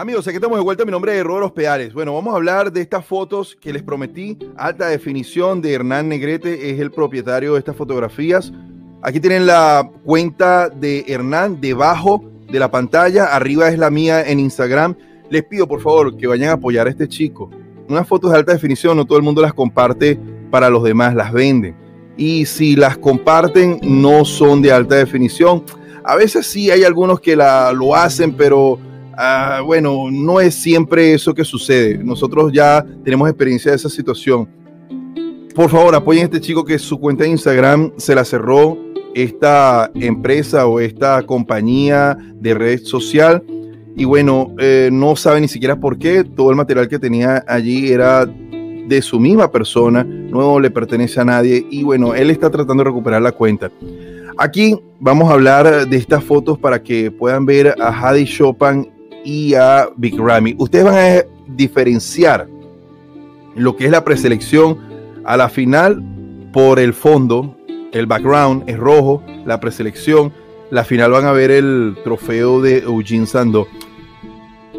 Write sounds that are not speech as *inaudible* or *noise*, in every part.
Amigos, aquí estamos de vuelta. Mi nombre es Rodos Peales. Bueno, vamos a hablar de estas fotos que les prometí. Alta definición de Hernán Negrete es el propietario de estas fotografías. Aquí tienen la cuenta de Hernán debajo de la pantalla. Arriba es la mía en Instagram. Les pido por favor que vayan a apoyar a este chico. Unas fotos de alta definición, no todo el mundo las comparte para los demás, las venden. Y si las comparten, no son de alta definición. A veces sí hay algunos que la, lo hacen, pero Ah, bueno, no es siempre eso que sucede. Nosotros ya tenemos experiencia de esa situación. Por favor, apoyen a este chico que su cuenta de Instagram se la cerró esta empresa o esta compañía de red social. Y bueno, eh, no sabe ni siquiera por qué. Todo el material que tenía allí era de su misma persona, no le pertenece a nadie. Y bueno, él está tratando de recuperar la cuenta. Aquí vamos a hablar de estas fotos para que puedan ver a Hadi Chopin y a Big Ramy. Ustedes van a diferenciar lo que es la preselección a la final por el fondo, el background es rojo, la preselección, la final van a ver el trofeo de Eugene Sando.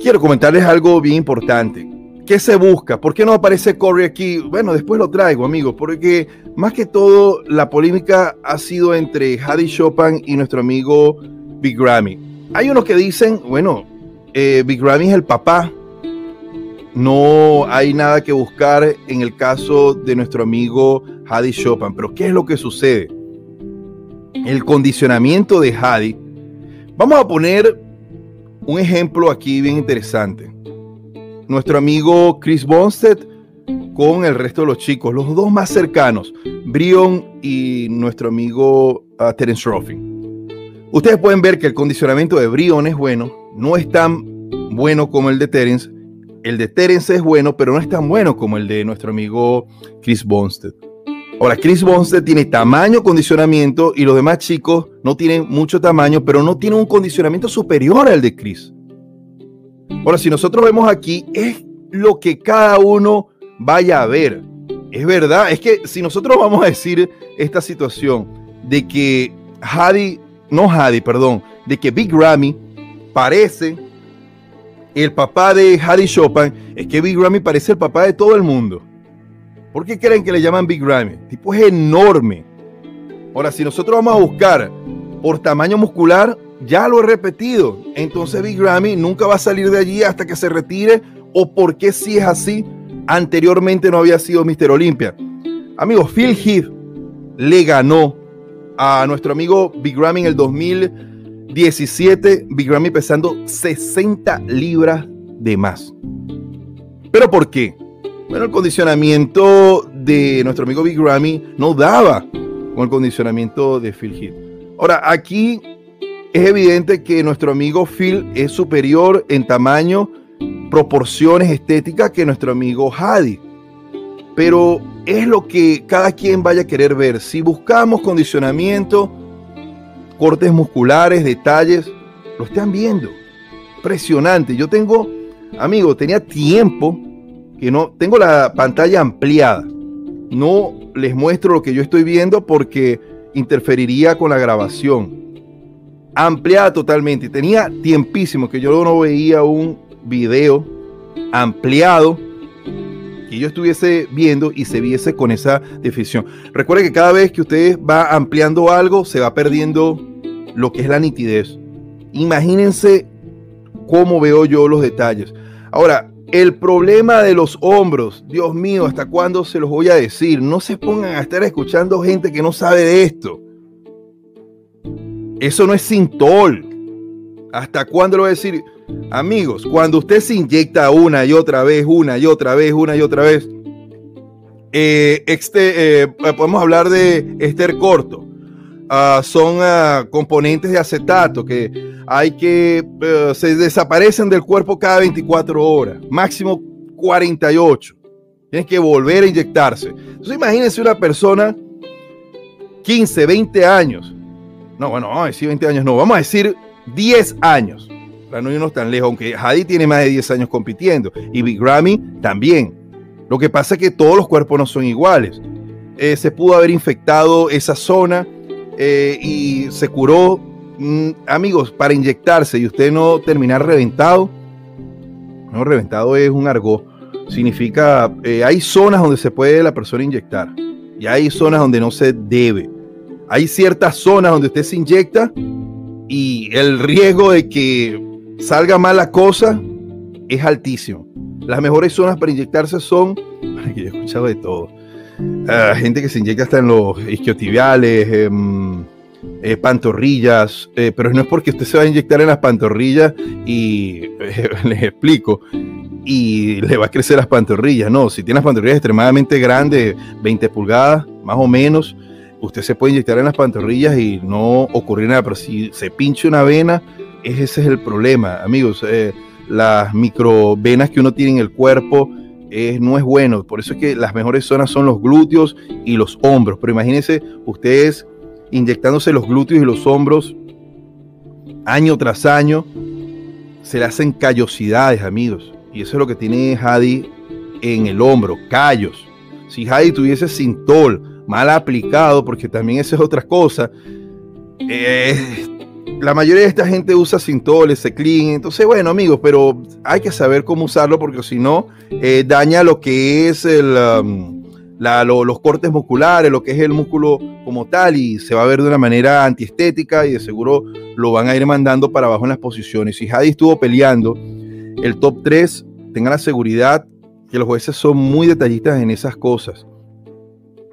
Quiero comentarles algo bien importante. ¿Qué se busca? ¿Por qué no aparece Corey aquí? Bueno, después lo traigo, amigos, porque más que todo la polémica ha sido entre Hadi Chopin y nuestro amigo Big Ramy. Hay unos que dicen, bueno, eh, Big Ramy es el papá. No hay nada que buscar en el caso de nuestro amigo Hadi Chopin. Pero ¿qué es lo que sucede? El condicionamiento de Hadi. Vamos a poner un ejemplo aquí bien interesante. Nuestro amigo Chris Bonstead con el resto de los chicos, los dos más cercanos, Brion y nuestro amigo uh, Terence Ruffin. Ustedes pueden ver que el condicionamiento de Brion es bueno, no es tan bueno como el de Terence. El de Terence es bueno, pero no es tan bueno como el de nuestro amigo Chris Bonstead. Ahora, Chris Bonstead tiene tamaño, condicionamiento y los demás chicos no tienen mucho tamaño, pero no tienen un condicionamiento superior al de Chris. Ahora, si nosotros vemos aquí, es lo que cada uno vaya a ver. Es verdad, es que si nosotros vamos a decir esta situación de que Hadi, no Hadi, perdón, de que Big Ramy parece el papá de Harry Chopin, es que Big Ramy parece el papá de todo el mundo. ¿Por qué creen que le llaman Big? El tipo es enorme. Ahora, si nosotros vamos a buscar por tamaño muscular, ya lo he repetido. Entonces Big Ramy nunca va a salir de allí hasta que se retire. ¿O por qué si es así? Anteriormente no había sido Mr. Olympia. Amigos, Phil Heath le ganó a nuestro amigo Big Ramy en el 2000 17, Big Ramy pesando 60 libras de más. ¿Pero por qué? Bueno, el condicionamiento de nuestro amigo Big Ramy no daba con el condicionamiento de Phil Heath. Ahora, aquí es evidente que nuestro amigo Phil es superior en tamaño, proporciones estéticas que nuestro amigo Hadi. Pero es lo que cada quien vaya a querer ver. Si buscamos condicionamiento, cortes musculares, detalles, lo están viendo. Impresionante. Yo tengo, amigo, tenía tiempo que no, tengo la pantalla ampliada. No les muestro lo que yo estoy viendo porque interferiría con la grabación. Ampliada totalmente. Tenía tiempísimo que yo no veía un video ampliado que yo estuviese viendo y se viese con esa definición. Recuerde que cada vez que usted va ampliando algo, se va perdiendo lo que es la nitidez. Imagínense cómo veo yo los detalles. Ahora, el problema de los hombros, Dios mío, ¿hasta cuándo se los voy a decir? No se pongan a estar escuchando gente que no sabe de esto. Eso no es sintol. ¿Hasta cuándo lo voy a decir? Amigos, cuando usted se inyecta una y otra vez, una y otra vez, una y otra vez, eh, este, eh, podemos hablar de ester corto. Ah, son ah, componentes de acetato que hay que eh, se desaparecen del cuerpo cada 24 horas, máximo 48. Tienes que volver a inyectarse. Entonces imagínense una persona 15, 20 años. No, bueno, vamos a decir 20 años, no, vamos a decir 10 años para no irnos tan lejos, aunque Hadi tiene más de 10 años compitiendo y Big Grammy también. Lo que pasa es que todos los cuerpos no son iguales. Eh, se pudo haber infectado esa zona eh, y se curó. Mm, amigos, para inyectarse y usted no terminar reventado, No, reventado es un argot. Significa, eh, hay zonas donde se puede la persona inyectar y hay zonas donde no se debe. Hay ciertas zonas donde usted se inyecta y el riesgo de que salga mal la cosa es altísimo. Las mejores zonas para inyectarse son, *laughs* yo he escuchado de todo, ah, gente que se inyecta hasta en los isquiotibiales, em, eh, pantorrillas, eh, pero no es porque usted se va a inyectar en las pantorrillas y *laughs* les explico, y le va a crecer las pantorrillas, no, si tiene las pantorrillas extremadamente grandes, 20 pulgadas, más o menos, usted se puede inyectar en las pantorrillas y no ocurrir nada, pero si se pinche una vena, ese es el problema, amigos. Eh, las microvenas que uno tiene en el cuerpo es, no es bueno. Por eso es que las mejores zonas son los glúteos y los hombros. Pero imagínense ustedes inyectándose los glúteos y los hombros año tras año. Se le hacen callosidades, amigos. Y eso es lo que tiene Hadi en el hombro, callos. Si Hadi tuviese sintol mal aplicado, porque también esa es otra cosa, eh, la mayoría de esta gente usa sintoles, clean, entonces bueno amigos, pero hay que saber cómo usarlo porque si no eh, daña lo que es el, um, los cortes musculares, lo que es el músculo como tal y se va a ver de una manera antiestética y de seguro lo van a ir mandando para abajo en las posiciones. Si Hadi estuvo peleando el top 3, tengan la seguridad que los jueces son muy detallistas en esas cosas.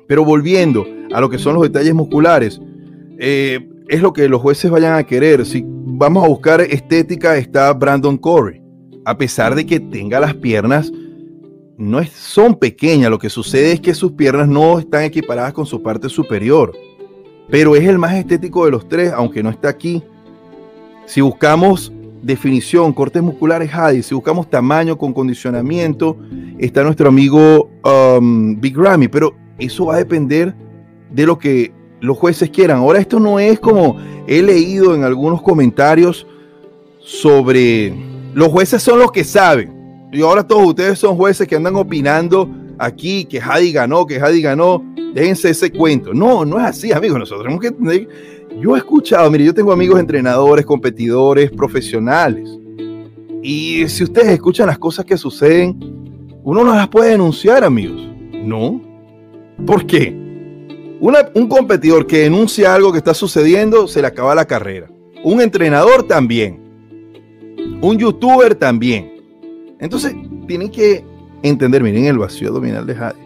Pero volviendo a lo que son los detalles musculares, eh, es lo que los jueces vayan a querer. Si vamos a buscar estética, está Brandon Corey. A pesar de que tenga las piernas, no son pequeñas. Lo que sucede es que sus piernas no están equiparadas con su parte superior. Pero es el más estético de los tres, aunque no está aquí. Si buscamos definición, cortes musculares Hadi, si buscamos tamaño con condicionamiento, está nuestro amigo um, Big Ramy. Pero eso va a depender de lo que los jueces quieran. Ahora esto no es como he leído en algunos comentarios sobre los jueces son los que saben. Y ahora todos ustedes son jueces que andan opinando aquí que Hadi ganó, que Hadi ganó. Déjense ese cuento. No, no es así, amigos. Nosotros tenemos que tener... Yo he escuchado, mire, yo tengo amigos entrenadores, competidores, profesionales. Y si ustedes escuchan las cosas que suceden, uno no las puede denunciar, amigos. No. ¿Por qué? Un competidor que denuncia algo que está sucediendo, se le acaba la carrera. Un entrenador también. Un youtuber también. Entonces, tienen que entender, miren el vacío abdominal de Jade.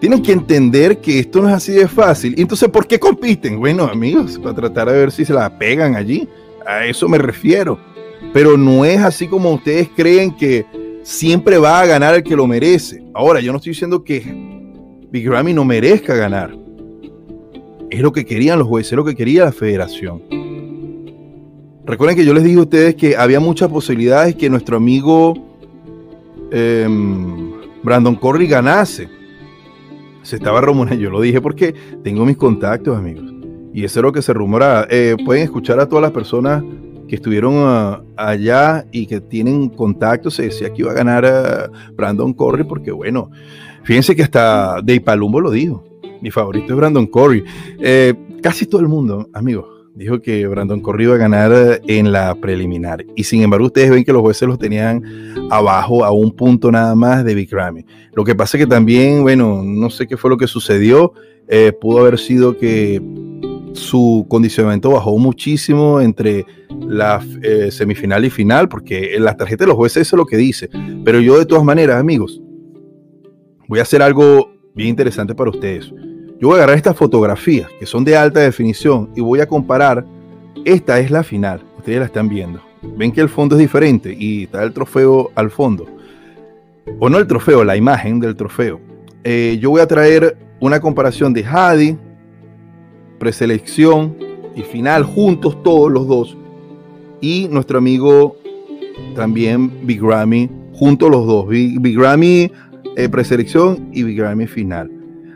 Tienen que entender que esto no es así de fácil. Entonces, ¿por qué compiten? Bueno, amigos, para tratar de ver si se la pegan allí. A eso me refiero. Pero no es así como ustedes creen que siempre va a ganar el que lo merece. Ahora, yo no estoy diciendo que Big Ramy no merezca ganar. Es lo que querían los jueces, es lo que quería la federación. Recuerden que yo les dije a ustedes que había muchas posibilidades que nuestro amigo em, Brandon Corry ganase. Se estaba rumorando, yo lo dije porque tengo mis contactos, amigos. Y eso es lo que se rumora. Eh, pueden escuchar a todas las personas que estuvieron ah, allá y que tienen contactos. Se decía que iba a ganar ah, Brandon Corry porque, bueno, fíjense que hasta Dave Palumbo lo dijo mi favorito es Brandon Corey. Eh, casi todo el mundo, amigos, dijo que Brandon Corey iba a ganar eh, en la preliminar. Y sin embargo, ustedes ven que los jueces los tenían abajo a un punto nada más de Big Ramy. Lo que pasa es que también, bueno, no sé qué fue lo que sucedió. Eh, pudo haber sido que su condicionamiento bajó muchísimo entre la semifinal y final, porque en las tarjetas de los jueces eso es lo que dice. Pero yo de todas maneras, amigos, voy a hacer algo bien interesante para ustedes. Yo voy a agarrar estas fotografías que son de alta definición y voy a comparar. Esta es la final, ustedes la están viendo. Ven que el fondo es diferente y está el trofeo al fondo. O no el trofeo, la imagen del trofeo. Eh, yo voy a traer una comparación de Hadi, preselección y final juntos todos los dos. Y nuestro amigo también Big Grammy, juntos los dos. Big, Big Grammy eh, preselección y Big Grammy final.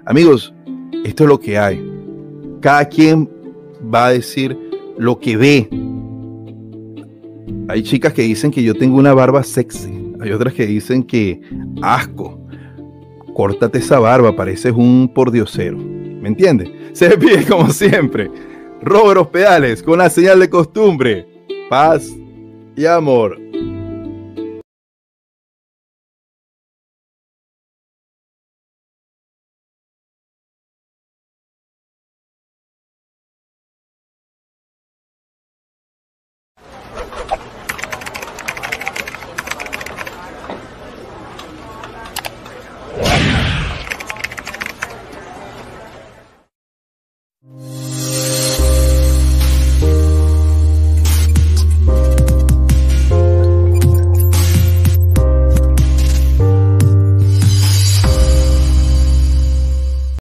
Amigos, esto es lo que hay. Cada quien va a decir lo que ve. Hay chicas que dicen que yo tengo una barba sexy. Hay otras que dicen que asco. Córtate esa barba, pareces un pordiosero. ¿Me entiendes? Se *laughs* despide como siempre. Robert Pedales con la señal de costumbre. Paz y amor.